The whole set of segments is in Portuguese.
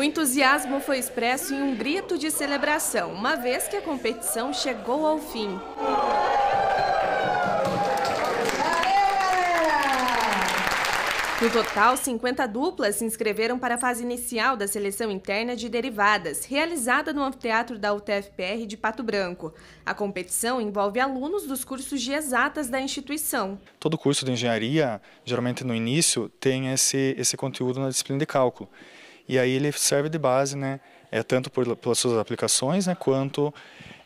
O entusiasmo foi expresso em um grito de celebração, uma vez que a competição chegou ao fim. No total, 50 duplas se inscreveram para a fase inicial da seleção interna de derivadas, realizada no anfiteatro da UTFPR de Pato Branco. A competição envolve alunos dos cursos de exatas da instituição. Todo curso de engenharia, geralmente no início, tem esse, esse conteúdo na disciplina de cálculo. E aí ele serve de base, né, é, tanto por, pelas suas aplicações, né, quanto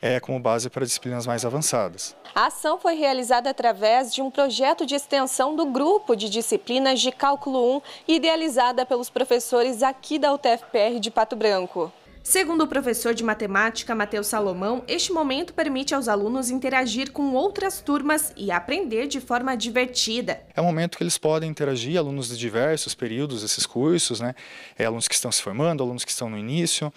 é, como base para disciplinas mais avançadas. A ação foi realizada através de um projeto de extensão do grupo de disciplinas de Cálculo 1, idealizada pelos professores aqui da UTFPR de Pato Branco. Segundo o professor de matemática Matheus Salomão, este momento permite aos alunos interagir com outras turmas e aprender de forma divertida. É um momento que eles podem interagir, alunos de diversos períodos desses cursos, né? É, alunos que estão se formando, alunos que estão no início,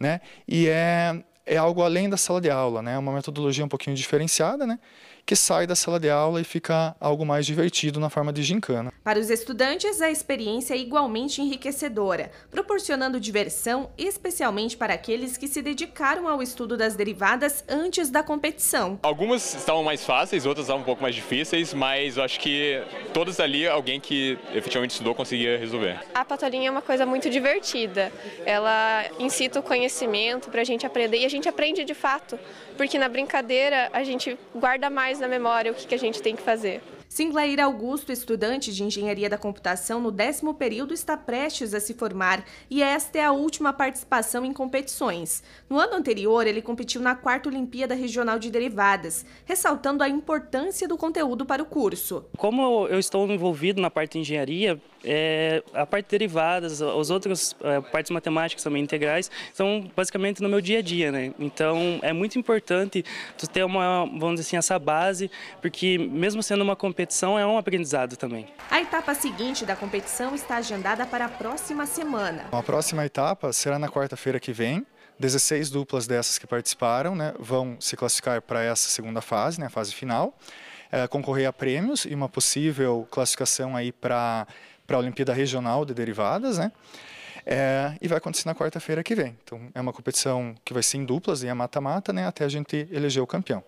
né? E é é algo além da sala de aula, né? É uma metodologia um pouquinho diferenciada, né? Que sai da sala de aula e fica algo mais divertido na forma de gincana. Para os estudantes, a experiência é igualmente enriquecedora, proporcionando diversão, especialmente para aqueles que se dedicaram ao estudo das derivadas antes da competição. Algumas estavam mais fáceis, outras estavam um pouco mais difíceis, mas eu acho que todas ali, alguém que efetivamente estudou conseguia resolver. A patolinha é uma coisa muito divertida. Ela incita o conhecimento para a gente aprender e a gente aprende de fato, porque na brincadeira a gente guarda mais na memória o que, que a gente tem que fazer. Singlair Augusto, estudante de Engenharia da Computação no décimo período, está prestes a se formar e esta é a última participação em competições. No ano anterior, ele competiu na quarta Olimpíada Regional de Derivadas, ressaltando a importância do conteúdo para o curso. Como eu estou envolvido na parte de engenharia, é, a parte de derivadas, as outras é, partes matemáticas também integrais, são basicamente no meu dia a dia, né? Então é muito importante tu ter uma, vamos dizer assim, essa base, porque mesmo sendo uma competição é um aprendizado também. A etapa seguinte da competição está agendada para a próxima semana. A próxima etapa será na quarta-feira que vem. 16 duplas dessas que participaram né, vão se classificar para essa segunda fase, né, a fase final, é, concorrer a prêmios e uma possível classificação aí para para a Olimpíada Regional de Derivadas, né? É, e vai acontecer na quarta-feira que vem. Então, é uma competição que vai ser em duplas e é mata-mata, né? Até a gente eleger o campeão.